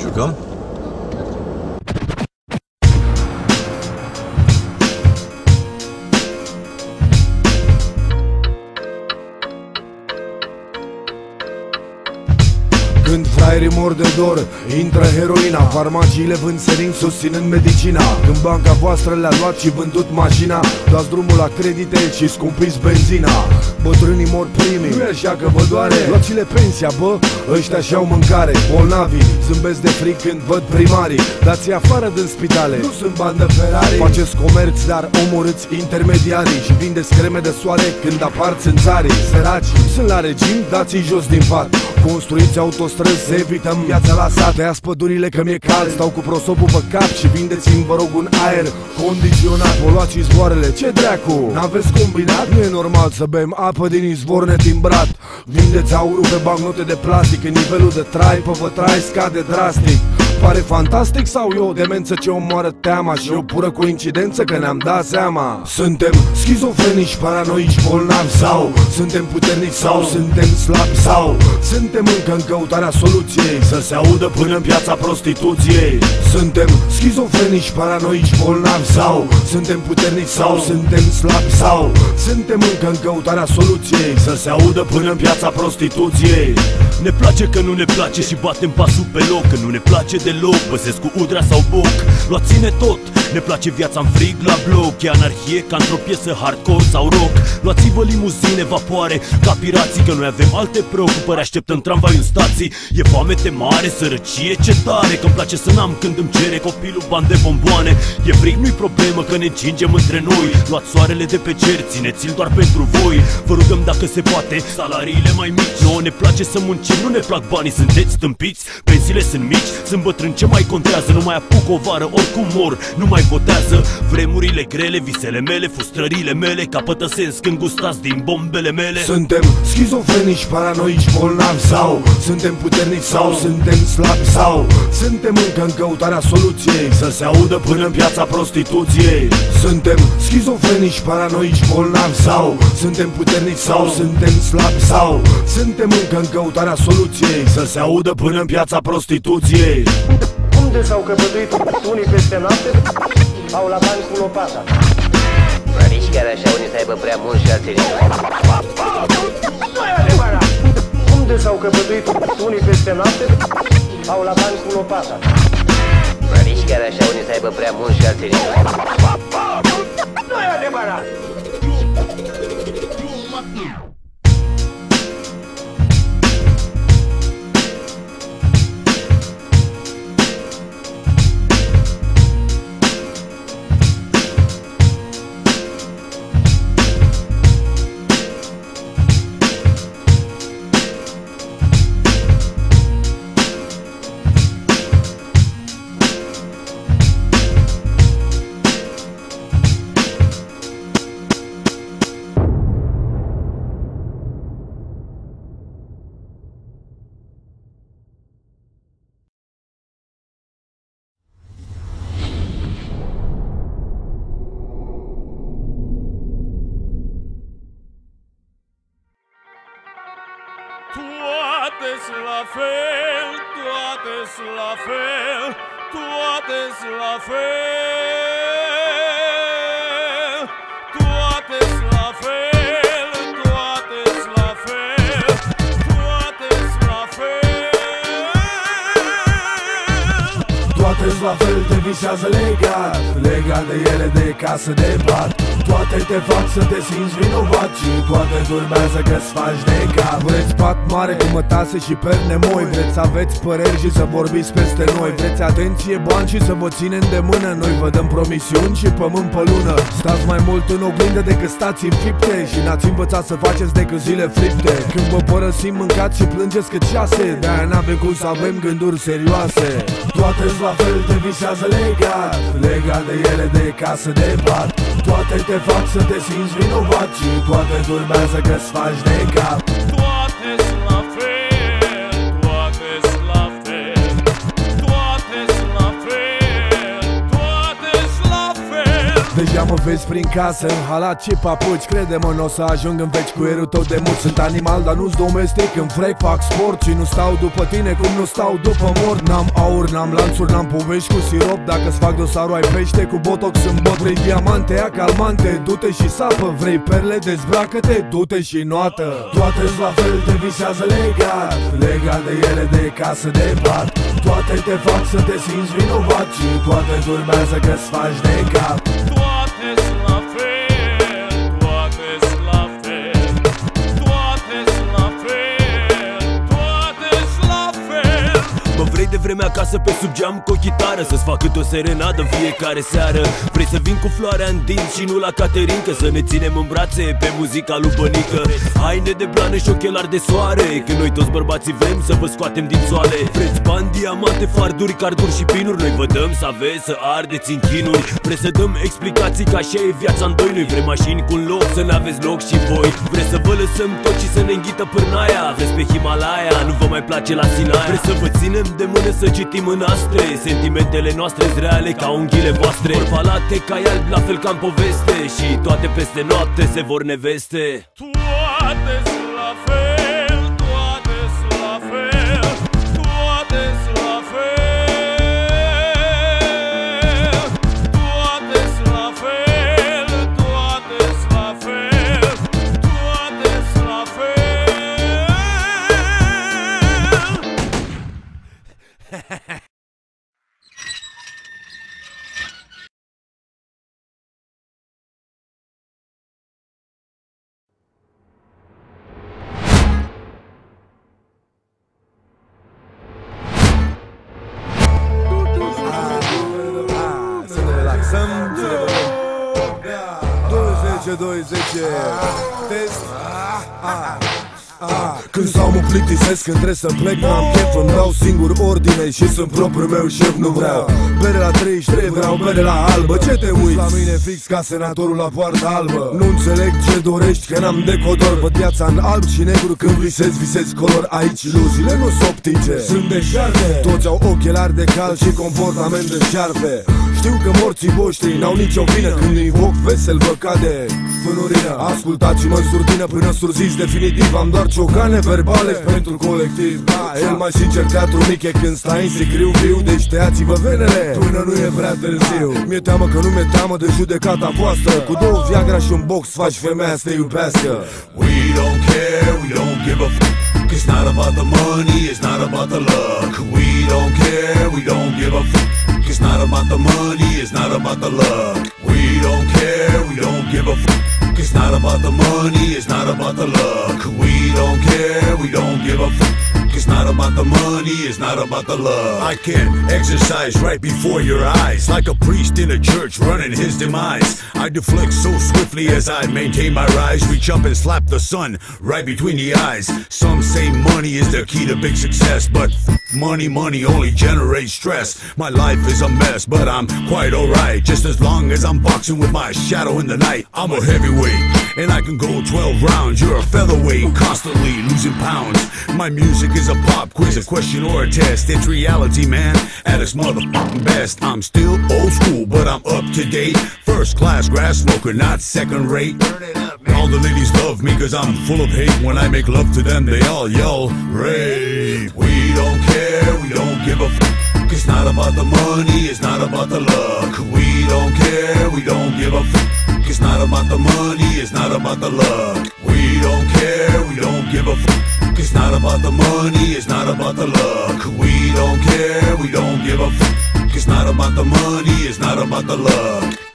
Ne jucăm? Când fraierii mor de dor, intră heroina. Farmaciile vând serin susținând medicina. Când banca voastră le-a luat și vândut mașina Dați drumul la credite și scumpiți benzina. Bătrânii mor primii, nu e așa că vă doare. Luați-le pensia, bă, ăștia și-au mâncare. Bolnavii, zâmbesc de fric când văd primarii. Dați-i afară din spitale, nu sunt bandă Ferrari. Faceți comerț, dar omorâți intermediarii Și vindeți creme de soare când apar țânțarii. Săraci, sunt la regim, dați-i jos din pat Construiți autostrăzi, evităm viața la sat Tăiați pădurile că mi-e cald Stau cu prosopul pe cap și vindeți-mi, vă rog, un aer condiționat Poluați izvoarele, ce dracu? N-aveți combinat? Nu e normal să bem apă din izvor netimbrat Vindeți aurul pe bancnote de plastic În nivelul de trai pe vă trai scade drastic Pare fantastic sau e o demență ce omoară teama Și o pură coincidență că ne-am dat seama? Suntem schizofrenici, paranoici, bolnavi sau Suntem puternici sau suntem slabi sau Suntem încă în căutarea soluției Să se audă până în piața prostituției. Suntem schizofrenici, paranoici, bolnavi sau Suntem puternici sau suntem slabi sau Suntem încă în căutarea soluției Să se audă până în piața prostituției. Ne place că nu ne place și batem pasul pe loc Că nu ne place deloc, păsesc cu udrea sau boc. Luați-ne tot, ne place viața în frig la bloc E anarhie ca într-o piesă hardcore sau rock. Luați-vă limuzine, vapoare, ca pirații Că noi avem alte preocupări, așteptăm tramvai în stații E foamete mare, sărăcie, ce tare Că-mi place să n-am când îmi cere copilul bani de bomboane. E frig, nu-i problemă că ne încingem între noi. Luați soarele de pe cer, țineți-l doar pentru voi. Vă rugăm dacă se poate, salariile mai mici. Nouă ne place să muncim, nu ne plac banii, sunteți stâmpiți Pensiile sunt mici, sunt bătrâni, ce mai contează? Nu mai apuc o vară, oricum mor, nu mai votează Vremurile grele, visele mele, frustrările mele Capătă sens când gustați din bombele mele. Suntem schizofrenici, paranoici, bolnavi sau Suntem puternici sau suntem slabi sau Suntem încă în căutarea soluției. Să se audă până în piața prostituției. Suntem schizofrenici, paranoici, bolnavi sau Suntem puternici sau suntem slabi sau Suntem încă în căutarea soluției. Să se audă până în piața prostituției Unde s-au căpătuit unii peste noapte, au la bani cu lopata. Nici chiar așa unii să aibă prea mult și alții nici Nu e adevărat! Unde s-au căpătuit unii peste noapte, au la bani cu lopata. Nici chiar așa unii să aibă prea mult și alții nici Nu Toate-s la fel, toate-s la fel, toate-s la fel. Toate-s la fel, toate-s la fel, toate-s la fel. Toate la fel te visează legat Legat de ele de casă de pat Toate te fac să te simți vinovat Și toate turbează că-ți faci de cap. Vreți pat mare cu mătase și perne moi Vreți să aveți păreri și să vorbiți peste noi. Vreți atenție, bani și să vă ținem de mână. Noi vă dăm promisiuni și pământ pe lună. Stați mai mult în oglindă decât stați în fipte Și n-ați învățat să faceți decât zile fripte. Când vă părăsim mâncați și plângeți cât șase De-aia n-avem cum să avem gânduri serioase. Toate la fel te visează legat Legat de ele de casă de pat Toate te fac să te simți vinovat Și toate turbează că-ți faci de cap Deja mă vezi prin casă În halat și papuci Crede-mă n-o să ajung în veci cu erul tău de mult Sunt animal, dar nu-s domestic În frec fac sport și nu stau după tine Cum nu stau după mort N-am aur, n-am lanțuri, n-am povești cu sirop. Dacă-ți fac dosarul ai pește cu botox în bot Vrei diamante, ia calmante Du-te și sapă, vrei perle, dezbracă-te Du-te și noată. Toate la fel, te visează legat Legat de ele de casă de pat. Toate te fac să te simți vinovat Și toate turbează că-ți faci de cap vreme acasă pe sub geam cu o chitară Să-ți fac câte o serenadă în fiecare seară. Vrei să vin cu floarea în dinți și nu la caterincă Să ne ținem în brațe pe muzica lui Bănică. Haine de blană și ochelari de soare Că noi toți bărbații vrem să vă scoatem din soale Vreți bani, diamante, farduri, carduri și pinuri Noi vă dăm să aveți, să ardeți în chinuri. Vreți să dăm explicații că așa e viața în doi Noi vrem mașini cu un loc să ne aveți loc și voi. Vreți să vă lăsăm tot și să ne înghită pârnaia Vreți pe Himalaya, nu vă mai place la Sinaia. Vreți să vă ținem de mână să citim în astre. Sentimentele noastre reale ca unghiile voastre. Vorbalate ca alb, la fel ca în poveste. Și toate peste noapte se vor neveste. Toate-s la fel, 2 três Test. Ah. ah, ah. Ah. Când sau mă plictisesc când trebuie să plec N-am chef, îmi dau singur ordine Și sunt propriul meu șef, nu vreau. Bere la 33, vreau bere la albă. Ce te uiți? La mine fix ca senatorul la poarta albă. Nu înțeleg ce dorești, că n-am decodor. Văd viața în alb și negru când visez, visez color Aici. Iluziile nu sunt optice Sunt de șarpe. Toți au ochelari de cal și comportament de șarpe. Știu că morții voștri n-au nicio vină Când invoc vesel vă cade. Pânurina Ascultați-mă în surdină până surziți definitiv Am doar ciocane verbale pentru colectiv. Da, Cel mai sincer teatru mic e când stai în sicriu viu Deci tăiați-vă venele. Până nu e prea târziu. Mi-e teamă că nu mi-e teamă de judecata voastră. Cu două Viagra și un box faci femeia să te iubească. We don't care, we don't give a f- It's not about the money, it's not about the luck. We don't care, we don't give a f- It's not about the money, it's not about the luck. We don't care, we don't give a f- It's not about the money, it's not about the luck. We don't care, we don't give a f- It's not about the money, it's not about the love. I can exercise right before your eyes, like a priest in a church running his demise. I deflect so swiftly as I maintain my rise, reach up and slap the sun right between the eyes. Some say money is the key to big success, but money, money only generates stress. My life is a mess, but I'm quite alright. Just as long as I'm boxing with my shadow in the night, I'm a heavyweight, and I can go 12 rounds. You're a featherweight, constantly losing pounds. My music is a pop quiz, a question or a test. It's reality, man, at its motherfucking best. I'm still old school, but I'm up to date. First class grass smoker, not second rate. All the ladies love me cause I'm full of hate. When I make love to them, they all yell, rape. We don't care, we don't give a f- It's not about the money, it's not about the luck. We don't care, we don't give a f- It's not about the money, it's not about the luck. We don't care, we don't give a f- It's not about the money, it's not about the luck. We don't care, we don't give a f- It's not about the money, it's not about the luck.